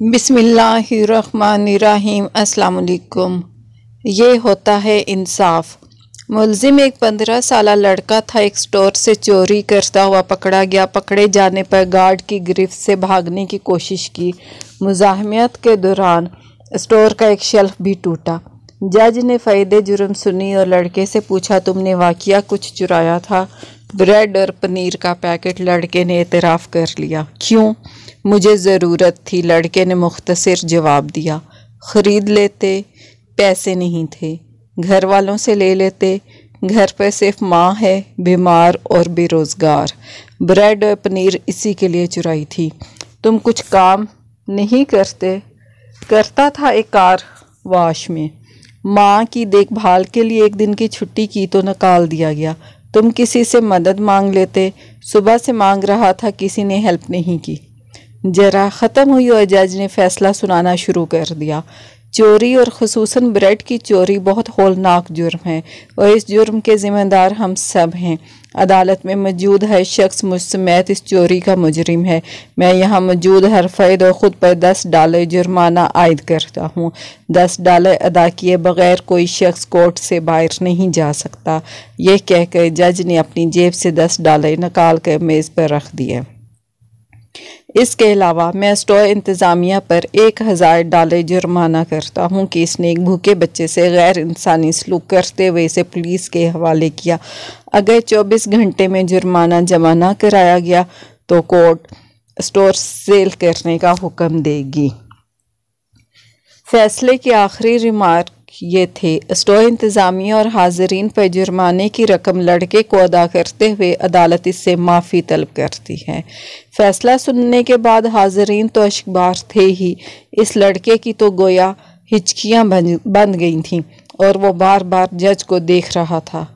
बिसमीम अस्सलाम ये होता है इंसाफ। मुलजिम एक पंद्रह साल लड़का था, एक स्टोर से चोरी करता हुआ पकड़ा गया। पकड़े जाने पर गार्ड की गिरफ्त से भागने की कोशिश की। मुजाहमियत के दौरान स्टोर का एक शेल्फ भी टूटा। जज ने फ़ायदे जुर्म सुनी और लड़के से पूछा, तुमने वाकिया कुछ चुराया था? ब्रेड और पनीर का पैकेट लड़के ने एतराफ़ कर लिया। क्यों? मुझे ज़रूरत थी, लड़के ने मुख्तसर जवाब दिया। ख़रीद लेते, पैसे नहीं थे। घर वालों से ले लेते, घर पर सिर्फ़ माँ है, बीमार और बेरोज़गार। ब्रेड और पनीर इसी के लिए चुराई थी। तुम कुछ काम नहीं करते? करता था एक कार वाश में। माँ की देखभाल के लिए एक दिन की छुट्टी की तो निकाल दिया गया। तुम किसी से मदद मांग लेते। सुबह से मांग रहा था, किसी ने हेल्प नहीं की। जरा ख़त्म हुई और जज ने फैसला सुनाना शुरू कर दिया। चोरी और खसूस ब्रेड की चोरी बहुत होलनाक जुर्म है और इस जुर्म के ज़िम्मेदार हम सब हैं। अदालत में मौजूद है शख्स मुझसमेत इस चोरी का मुजरिम है। मैं यहाँ मौजूद हर फैद और ख़ुद पर दस डॉलर जुर्माना आयद करता हूँ। दस डॉलर अदा किए बगैर कोई शख्स कोर्ट से बाहर नहीं जा सकता। यह कहकर जज ने अपनी जेब से दस डॉलर निकाल कर मेज़ पर रख दिए। इसके अलावा मैं स्टोर इंतज़ामिया पर एक हज़ार डॉलर जुर्माना करता हूँ कि इसने एक भूखे बच्चे से गैर इंसानी सलूक करते हुए इसे पुलिस के हवाले किया। अगर 24 घंटे में जुर्माना जमा ना कराया गया तो कोर्ट स्टोर सेल करने का हुक्म देगी। फैसले की आखिरी रिमार्क ये थे। स्टोर इंतज़ामिया और हाजरीन पर जुर्माने की रकम लड़के को अदा करते हुए अदालत इससे माफ़ी तलब करती है। फैसला सुनने के बाद हाजरीन तो अशबार थे ही। इस लड़के की तो गोया हिचकियाँ बन गई थीं और वो बार बार जज को देख रहा था।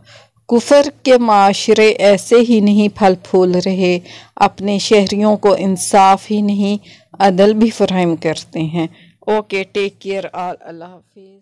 कुफर के माशरे ऐसे ही नहीं फल फूल रहे। अपने शहरियों को इंसाफ ही नहीं, अदल भी फ्राहम करते हैं। ओके, टेक केयर आल अल्लाह हाफिज़।